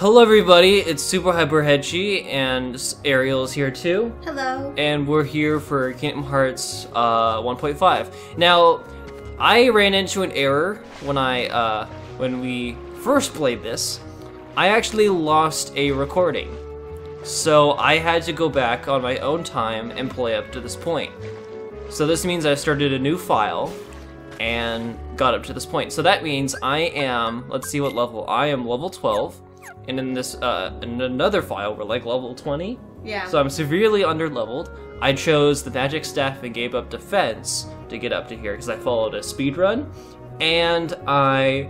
Hello everybody, it's Super Hyper Hedgey and Ariel is here too. Hello. And we're here for Kingdom Hearts uh, 1.5. Now, I ran into an error when I uh, when we first played this. I actually lost a recording. So I had to go back on my own time and play up to this point. So this means I started a new file and got up to this point. So that means I am, let's see what level, I am level 12 and in this uh, in another file we're like level 20 Yeah. so i'm severely underleveled. I chose the magic staff and gave up defense to get up to here because i followed a speed run. And i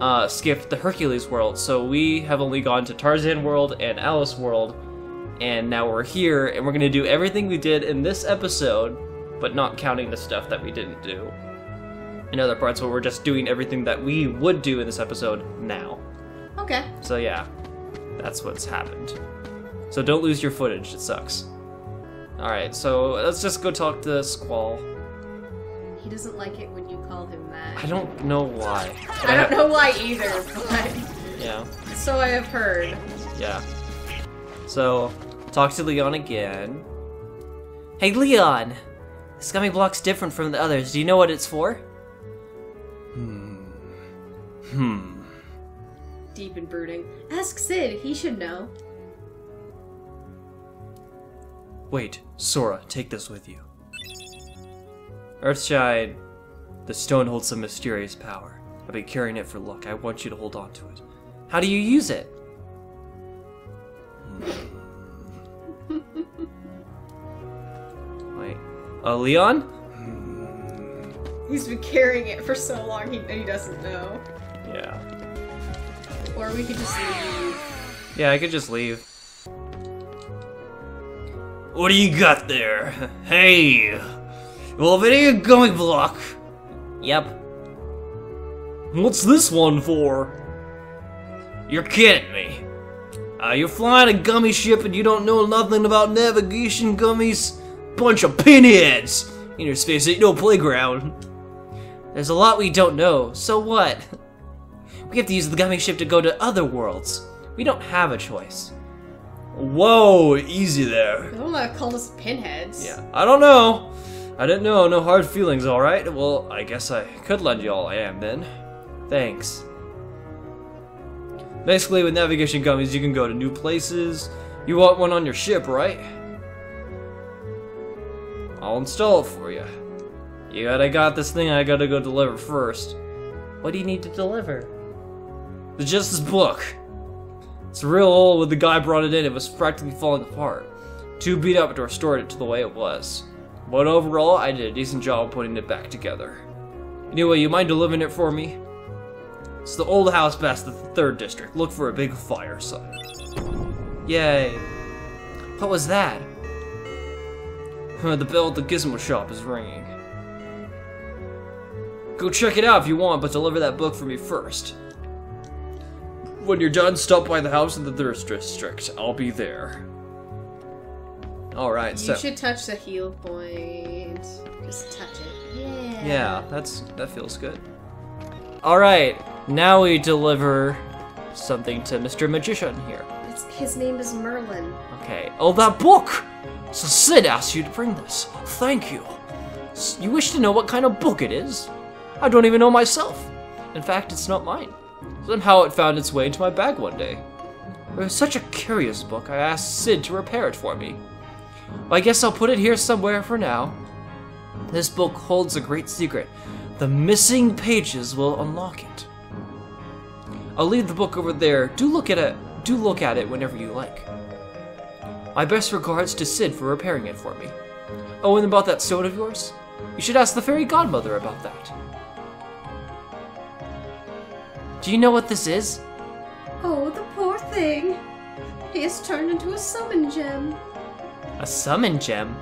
uh, skipped the hercules world. So we have only gone to tarzan world and alice world. And now we're here and we're going to do everything we did in this episode but not counting the stuff that we didn't do. In other parts where we're just doing everything that we would do in this episode now okay. so yeah, that's what's happened. So don't lose your footage, it sucks. Alright, so let's just go talk to Squall. He doesn't like it when you call him that. I don't know why. I don't know why either, but Yeah, so I have heard. yeah. So, talk to Leon again. Hey Leon! This gummi block's different from the others. Do you know what it's for? Hmm. Hmm. Deep and brooding. Ask Cid. He should know. Wait, Sora, take this with you. Earthshine, the stone holds some mysterious power. I've been carrying it for luck. I want you to hold on to it. How do you use it? Wait. Uh, Leon? He's been carrying it for so long, he, he doesn't know. Yeah. Or we could just leave. Yeah, I could just leave. What do you got there? Hey! Well, if it ain't a gummi block. Yep. What's this one for? You're kidding me. Uh, you're flying a gummi ship and you don't know nothing about navigation gummis? Bunch of pinheads! Inner space ain't no playground. There's a lot we don't know, so what? We have to use the gummi ship to go to other worlds. We don't have a choice. Whoa, easy there. They don't want to call us pinheads. Yeah, I don't know. I didn't know. No hard feelings, alright? Well, I guess I could lend you all I am then. Thanks. Basically, with navigation gummis, you can go to new places. You want one on your ship, right? I'll install it for you. You gotta got this thing I gotta go deliver first. What do you need to deliver? The Justice book. It's real old when the guy brought it in, it was practically falling apart. Too beat up to restore it to the way it was. But overall, I did a decent job putting it back together. Anyway, you mind delivering it for me? It's the old house past the third district. Look for a big fire sign. Yay. What was that? the bell at the gizmo shop is ringing. Go check it out if you want, but deliver that book for me first. When you're done, stop by the house in the third district. I'll be there. Alright, You so. should touch the heal point. Just touch it. Yeah. Yeah, that's that feels good. Alright, now we deliver something to Mr. Magician here. It's, his name is Merlin. Okay. Oh, that book! So Cid asked you to bring this. Thank you. You wish to know what kind of book it is? I don't even know myself. In fact, it's not mine. Somehow it found its way into my bag one day. It was such a curious book, I asked Cid to repair it for me. Well, I guess I'll put it here somewhere for now. This book holds a great secret. The missing pages will unlock it. I'll leave the book over there. Do look at it. Do look at it whenever you like. My best regards to Cid for repairing it for me. Oh, and about that stone of yours? You should ask the fairy godmother about that. Do you know what this is? Oh, the poor thing. He has turned into a summon gem. A summon gem?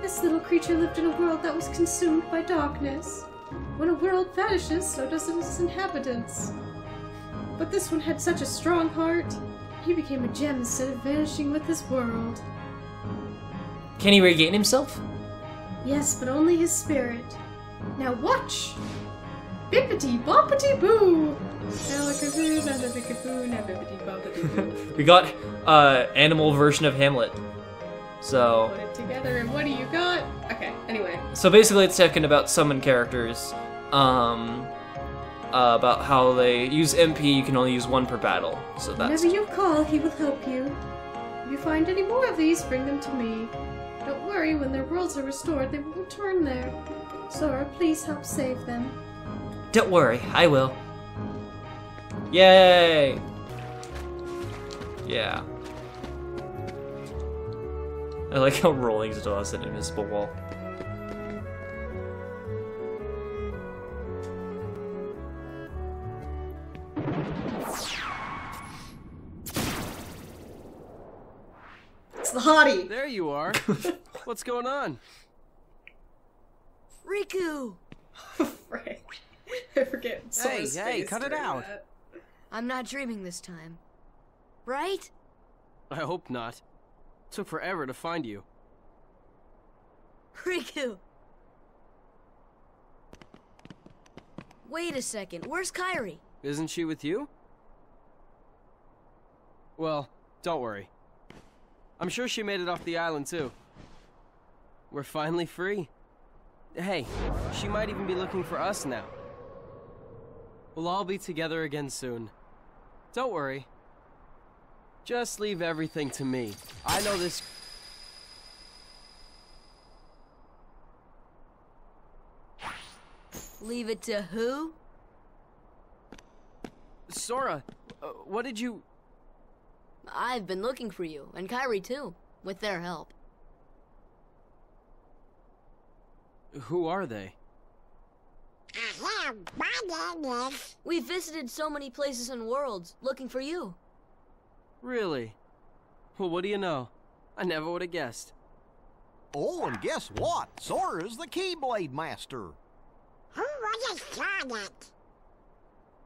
This little creature lived in a world that was consumed by darkness. When a world vanishes, so does its inhabitants. But this one had such a strong heart. He became a gem instead of vanishing with his world. Can he regain himself? Yes, but only his spirit. Now watch! Bippity boppity boo! we got uh animal version of Hamlet. So Put it together, and what do you got? Okay, anyway. so basically it's talking about summon characters. Um uh, about how they use MP, you can only use one per battle. So that's Whenever you call, he will help you. If you find any more of these, bring them to me. Don't worry, when their worlds are restored, they will return there. Sora, please help save them. Don't worry, I will. Yay! Yeah. I like how Rolling still has an invisible wall. It's the hottie! There you are. What's going on? Riku! Right. I forget. Sora's hey, cut it out. that. I'm not dreaming this time. Right? I hope not. Took forever to find you. Riku! Wait a second, where's Kairi? Isn't she with you? Well, don't worry. I'm sure she made it off the island too. We're finally free. Hey, she might even be looking for us now. We'll all be together again soon. Don't worry. Just leave everything to me. I know this. Leave it to who? Sora, uh, what did you. I've been looking for you, and Kairi too, with their help. Who are they? We've visited so many places and worlds, looking for you. Really? Well, what do you know? I never would have guessed. Oh, and guess what? Sora's the Keyblade Master.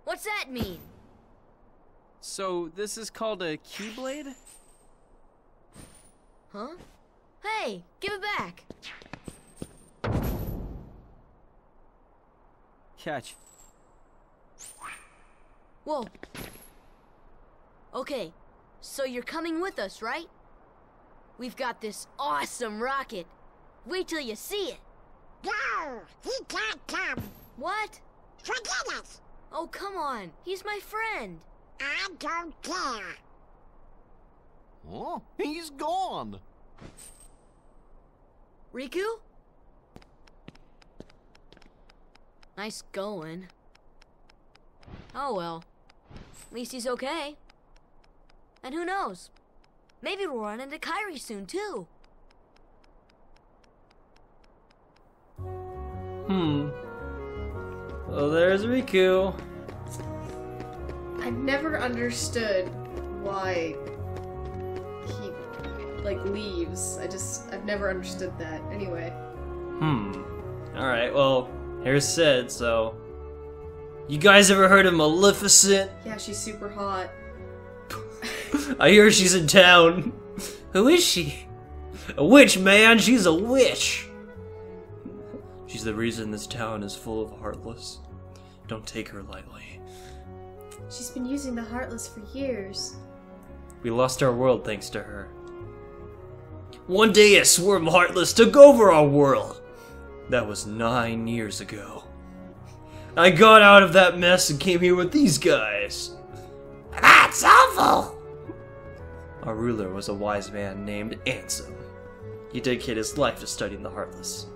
What's that mean? So, this is called a Keyblade? Huh? Hey, give it back! Catch. Whoa. Okay, so you're coming with us, right? We've got this awesome rocket. Wait till you see it. No, he can't come. What? Forget it. Oh, come on. He's my friend. I don't care. Oh, he's gone. Riku? Nice going. Oh well. At least he's okay. And who knows? Maybe we'll run into Kairi soon too. Hmm. Oh, there's Riku. I've never understood why he like leaves. I just I've never understood that. Anyway, Hmm. Alright, well, here's Cid, so. You guys ever heard of Maleficent? yeah, she's super hot. I hear she's in town. Who is she? A witch, man. She's a witch. She's the reason this town is full of heartless. Don't take her lightly. She's been using the Heartless for years. We lost our world thanks to her. One day a swarm of heartless took over our world. That was nine years ago. I got out of that mess and came here with these guys. That's awful! Our ruler was a wise man named Ansem. He dedicated his life to studying the Heartless.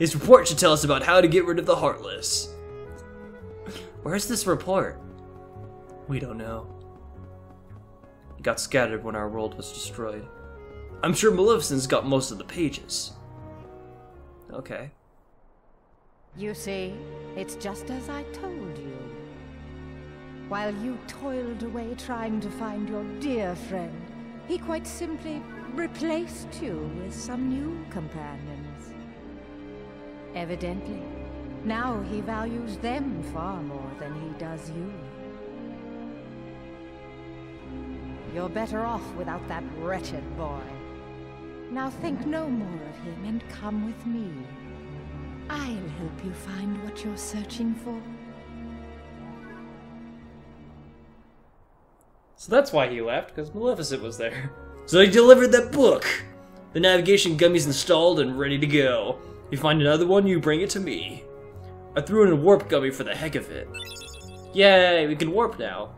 His report should tell us about how to get rid of the Heartless. Where's this report? We don't know. It got scattered when our world was destroyed. I'm sure Maleficent's got most of the pages. Okay. You see, it's just as I told you. While you toiled away trying to find your dear friend, he quite simply replaced you with some new companions. Evidently, now he values them far more than he does you. You're better off without that wretched boy. Now think no more of him and come with me. I'll help you find what you're searching for. So that's why he left, because Maleficent was there. So he delivered that book. The navigation gummi's installed and ready to go. You find another one, you bring it to me. I threw in a warp gummi for the heck of it. Yay, we can warp now.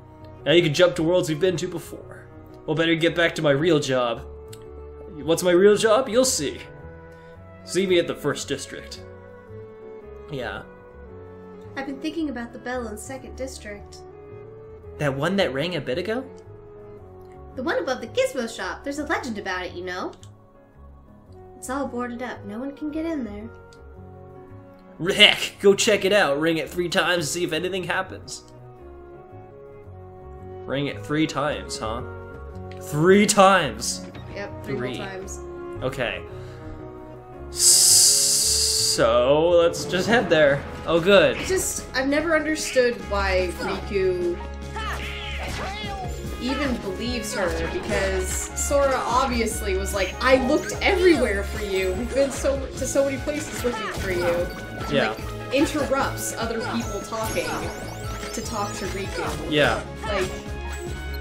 Now you can jump to worlds we've been to before. Well, better get back to my real job. What's my real job? You'll see. See me at the first district. Yeah. I've been thinking about the bell in Second District. That one that rang a bit ago? The one above the Gizmo shop. There's a legend about it, you know. It's all boarded up. No one can get in there. Heck, go check it out. Ring it three times to see if anything happens. Ring it three times, huh? Three times. Yep, three, Three. more times. Okay. So let's just head there. Oh, good. Just, I've never understood why Riku even believes her because Sora obviously was like, I looked everywhere for you. We've been so to so many places looking for you. And, Yeah. Like, interrupts other people talking to talk to Riku. Yeah. Like,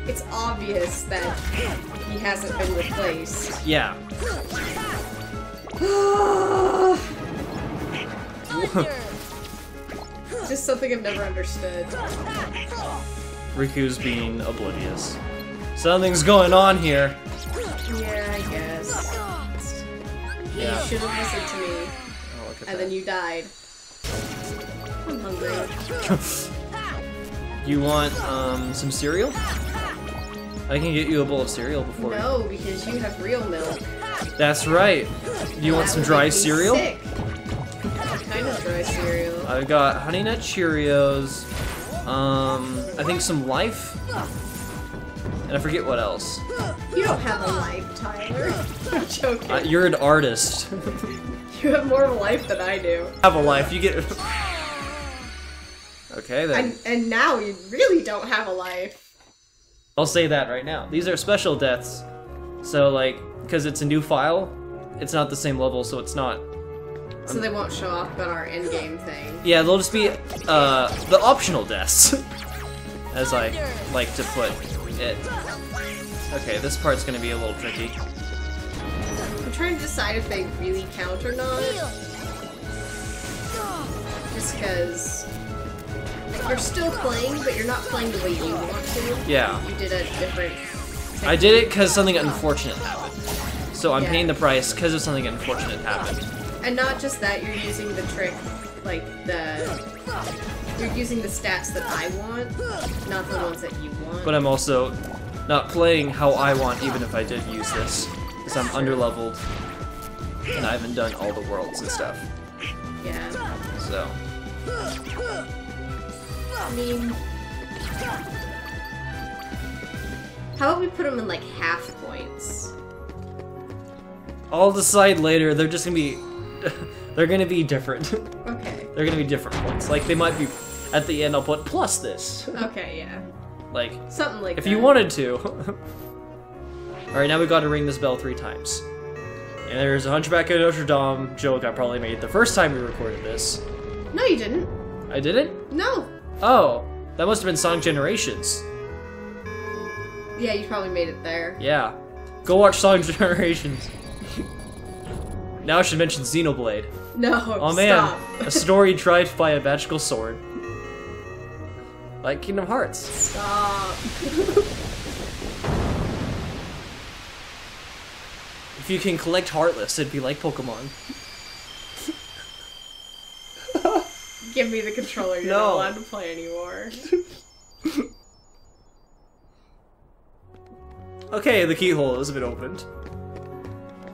it's obvious that he hasn't been replaced. Yeah. Just something I've never understood. Riku's being oblivious. Something's going on here. Yeah, I guess. Yeah. You should have listened to me, Oh, and that. then you died. I'm hungry. You want um some cereal? I can get you a bowl of cereal before. No, because you have real milk. That's right. Do you want some dry cereal? sick. What kind of dry cereal? I've got Honey Nut Cheerios. Um, I think some Life. And I forget what else. You don't have a life, Tyler. I'm joking. Uh, you're an artist. you have more of a life than I do. Have a life. You get. okay then. And, and now you really don't have a life. I'll say that right now. These are special deaths. So like, because it's a new file, it's not the same level, so it's not. So they won't show up on our endgame thing. Yeah, they'll just be uh the optional deaths, as I like to put it. Okay, this part's gonna be a little tricky. I'm trying to decide if they really count or not. Just because you're still playing, but you're not playing the way you want to. Yeah. You did a different. I did it because something unfortunate happened. So I'm Yeah. paying the price because of something unfortunate happened. And not just that, you're using the trick, like the. You're using the stats that I want, not the ones that you want. But I'm also not playing how I want, even if I did use this, because I'm underleveled and I haven't done all the worlds and stuff. yeah. So I mean. How about we put them in like half points? I'll decide later. They're just gonna be, they're gonna be different. Okay. they're gonna be different points. Like they might be. At the end, I'll put plus this. Okay, yeah. like Something like if that. you wanted to. All right, now we got to ring this bell three times. And there's a Hunchback of Notre Dame joke I probably made the first time we recorded this. No, you didn't. I didn't. No. Oh, that must have been Sonic Generations. Yeah, you probably made it there. Yeah. Go watch Sonic Generations. now I should mention Xenoblade. No. Oh man, a story drive by a magical sword. Like Kingdom Hearts. Stop. If you can collect Heartless, it'd be like Pokemon. Give me the controller. You're No. not allowed to play anymore. Okay, the keyhole has been opened.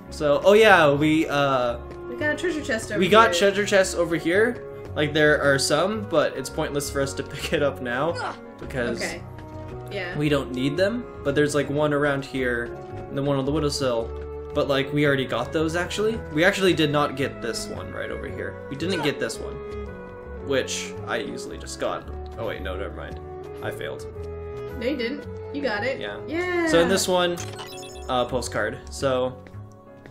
So, oh yeah, we uh We got a treasure chest over we got here. treasure chests over here. Like there are some, but it's pointless for us to pick it up now because Okay. Yeah. we don't need them. But there's like one around here and then one on the windowsill. But like we already got those actually. We actually did not get this one right over here. We didn't get this one, which I easily just got. Oh wait, no, never mind. I failed. No, you didn't. You got it. Yeah. Yeah. So in this one, uh, postcard. So,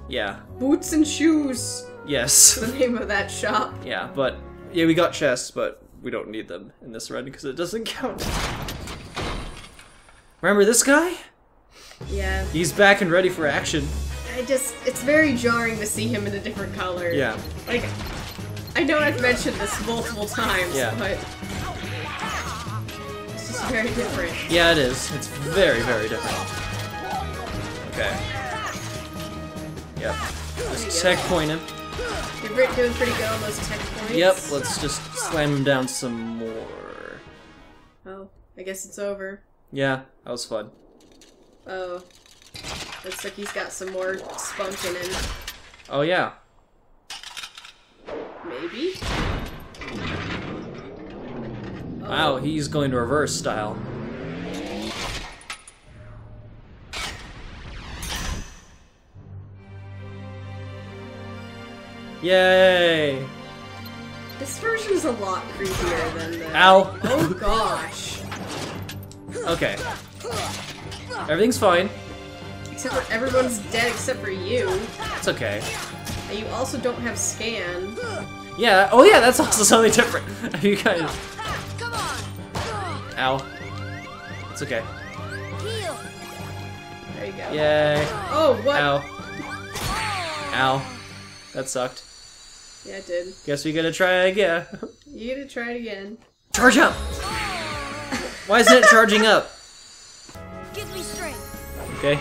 yeah, Boots and shoes. yes, The name of that shop. yeah. But yeah, we got chests, but we don't need them in this run because it doesn't count. Remember this guy? Yeah. He's back and ready for action. I just, it's very jarring to see him in a different color. Yeah. Like, I know I've mentioned this multiple times, Yeah. but it's just very different. Yeah, it is. It's very, very different. Okay. Yep. Just checkpoint him. You're re- doing pretty good on those tech points. Yep, let's just slam him down some more. Oh, I guess it's over. Yeah, that was fun. Oh. Looks like he's got some more spunk in him. Oh yeah. Maybe? Wow, he's going to reverse style. Yay! This version is a lot creepier than the. Ow! Oh gosh. Okay. Everything's fine. Except for everyone's dead except for you. It's okay. And you also don't have scan. Yeah. Oh yeah, that's also something different. you guys. Come on! Ow. It's okay. There you go. Yay. Oh, what? Ow. Ow. That sucked. Yeah, it did. Guess we gotta try again. You gotta try it again. Charge up! Why isn't it charging up? Give me strength! Okay.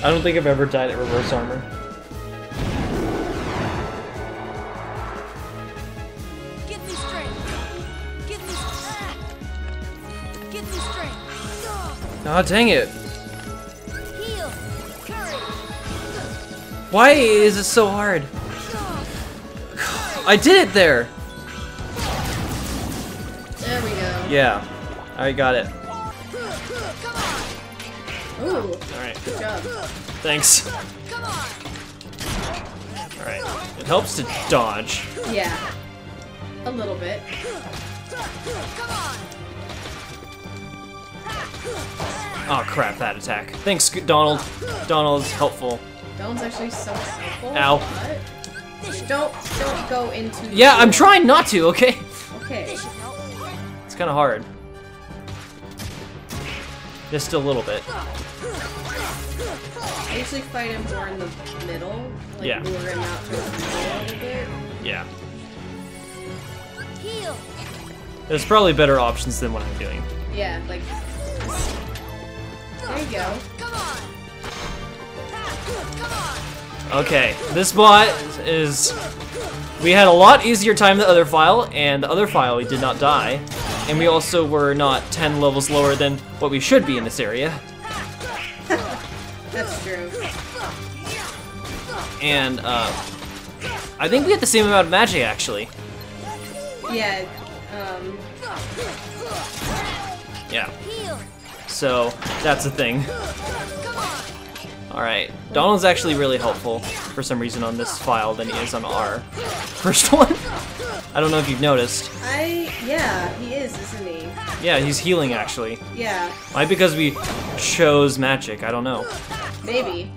I don't think I've ever died at reverse armor. Give me strength! Give me ah! Give me strength! Oh dang it. Heal! Courage! Why is it so hard? I did it there! There we go. Yeah. I got it. Ooh, Alright. good job. Thanks. Alright. It helps to dodge. Yeah. A little bit. Oh crap, that attack. Thanks, Donald. Donald's helpful. Donald's actually so helpful. Ow. But don't don't go into. the Yeah, I'm trying not to, okay? Okay. It's kind of hard. Just a little bit. I usually fight him more in the middle. Like Yeah. lure him out to the middle a little bit. Yeah. Heal! There's probably better options than what I'm doing. Yeah, like. There you go. Come on! Come on! Okay, this bot is... We had a lot easier time than the other file, and the other file we did not die. And we also were not 10 levels lower than what we should be in this area. That's true. And, uh... I think we had the same amount of magic, actually. Yeah. Um. Yeah. So, that's a thing. Alright, Donald's actually really helpful for some reason on this file than he is on our first one. I don't know if you've noticed. I. Yeah, he is, isn't he? Yeah, he's healing actually. Yeah. Why? Because we chose magic, I don't know. Maybe.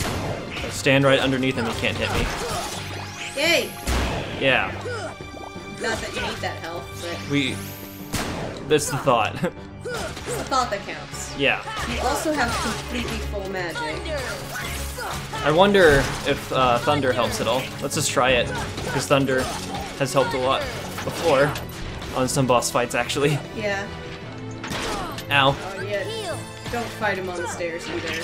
I stand right underneath him, he can't hit me. Yay! Yeah, Not that you need that health, but we... That's the thought. it's the thought that counts. yeah. You also have completely full magic. I wonder if uh, Thunder helps at all. Let's just try it, because Thunder has helped a lot before. On some boss fights, actually. Yeah. Ow. Oh, yeah. Don't fight him on the stairs either.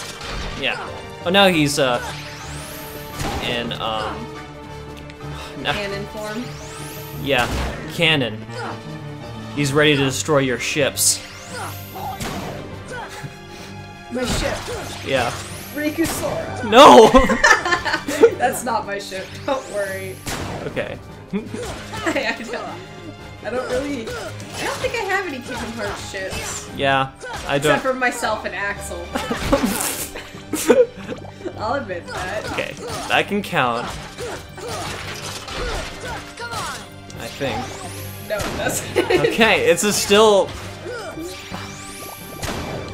Yeah. Oh, now he's, uh... In, um... no- Cannon form. Yeah, cannon. He's ready to destroy your ships. My ship. Yeah. Riku Sora. No! That's not my ship. Don't worry. okay. I don't, I don't really. I don't think I have any Kingdom Hearts ships. Yeah, I don't. Except for myself and Axel. I'll admit that. Okay, that can count, I think. No, it doesn't. Okay, it's a still.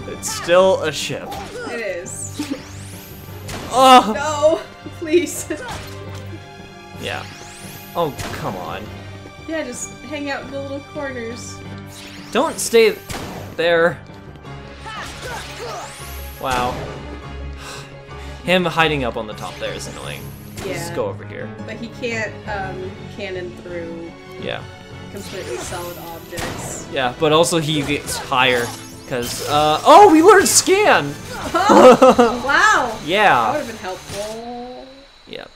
It's still a ship. it is. Oh! No! Please. Yeah. Oh, come on. Yeah, just hang out in the little corners. Don't stay there. Wow. Him hiding up on the top there is annoying. Yeah. Just go over here. But he can't um, cannon through Yeah. completely solid objects. Yeah, but also he gets higher. Because, uh, oh, we learned scan! Oh, wow! That yeah. would have been helpful. Yeah.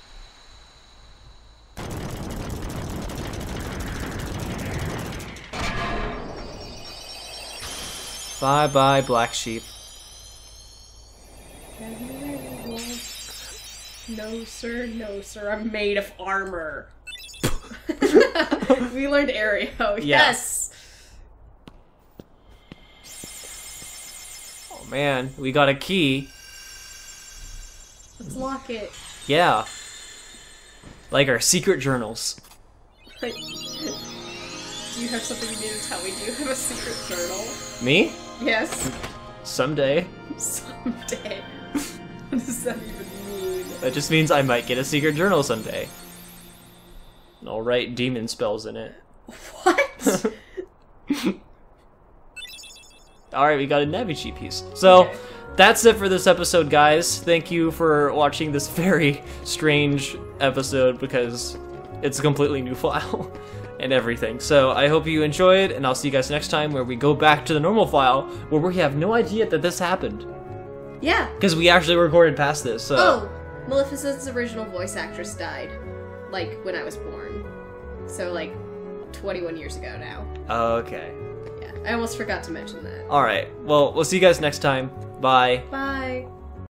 Bye bye, black sheep. No, sir, no, sir. I'm made of armor. we learned Aero. Yes. Oh man, we got a key. Let's lock it. Yeah. Like our secret journals. Do you have something you need to tell me? Do you have a secret journal? Me? Yes. Someday. Someday. what does that even mean? That just means I might get a secret journal someday. And I'll write demon spells in it. What? Alright, we got a Navi-G piece. So, Okay. that's it for this episode, guys. Thank you for watching this very strange episode because it's a completely new file and everything. So, I hope you enjoyed, and I'll see you guys next time where we go back to the normal file where we have no idea that this happened. yeah. Because we actually recorded past this, so. Oh, Maleficent's original voice actress died, like when I was born. So like 21 years ago now. Okay. Yeah, I almost forgot to mention that. Alright, well, we'll see you guys next time. Bye. Bye.